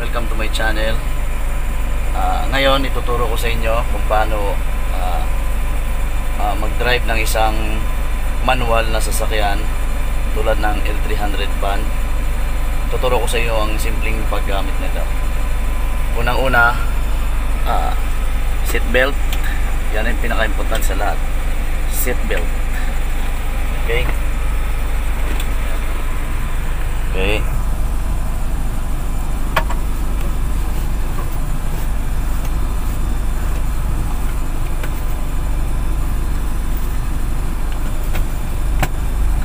welcome to my channel. Ah, ngayon, ituturo ko sa inyo kung paano ah, ah, mag-drive ng isang manual na sasakyan tulad ng L300 van. Tuturo ko sa inyo ang simpleng paggamit nito. Unang-una, ah, seat belt. Yan ang pinaka-important sa lahat. Seat belt. Okay.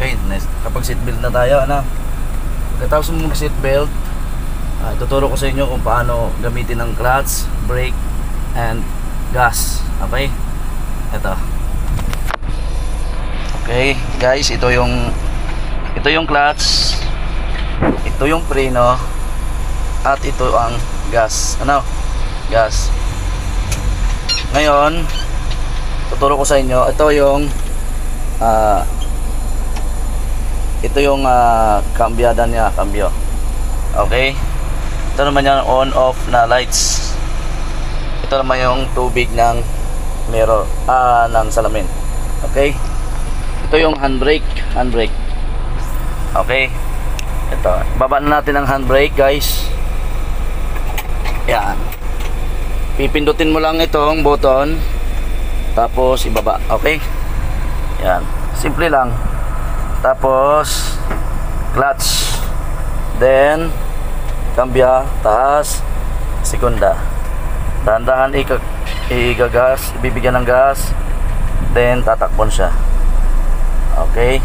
Okay, next. Kapag seatbelt na tayo, ano? Pagkatapos mo mag-seatbelt, uh, tuturo ko sa inyo kung paano gamitin ang clutch, brake, and gas. Okay? Ito. Okay, guys, ito yung ito yung clutch, ito yung preno, at ito ang gas. Ano? Gas. Ngayon, tuturo ko sa inyo, ito yung ah ito yung uh, kambyada niya, kambyo. Okay? Ito naman yung on off na lights. Ito naman yung tubig ng mirror, ah, ng salamin. Okay? Ito yung handbrake, handbrake. Okay? Ito, baba na natin ang handbrake, guys. Yan. Pipindutin mo lang itong button tapos ibaba, okay? Yan. Simple lang. Tapos clutch. Then kambya, taas, sekunda. Dahan-dahan igagas, ibibigyan ng gas. Then tatakbon siya. Okay?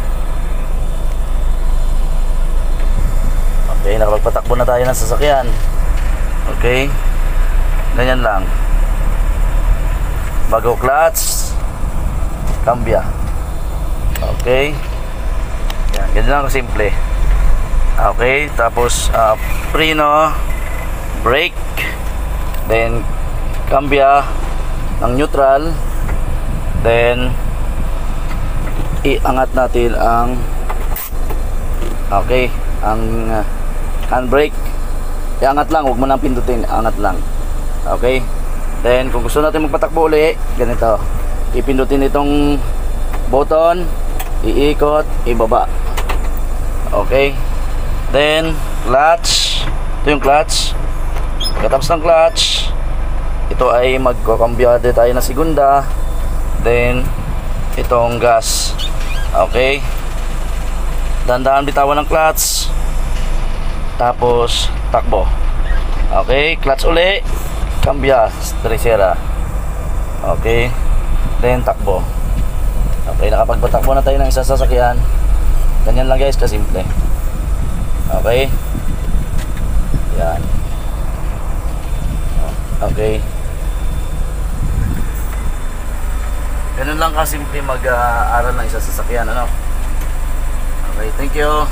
Okay, nakapagpatakbo na tayo ng sasakyan. Okay? Ganyan lang. Bago clutch, kambya. Okay? Yan, ganyan lang kasimple. Okay, tapos uh, preno, brake, then kambya ng neutral, then iangat natin ang okay, ang uh, handbrake. Iangat lang, huwag mo nang pindutin, angat lang. Okay? Then kung gusto natin magpatakbo uli, ganito. Ipindutin itong button, iikot, ibaba. Okay? Then, clutch. Ito yung clutch. Katapos ng clutch, ito ay magkakambyade tayo na segunda. Then, itong gas. Okay? Dandahan bitawan ng clutch. Tapos, takbo. Okay? Clutch uli. Kambya. Tercera. Okay? Then, takbo. Okay, nakapagpatakbo na tayo ng isang sasakyan. Ganyan lang guys, kasimple. Okay? Yan. Okay. Ganun lang kasimple mag-aaral ng isang sasakyan, ano? Okay, thank you.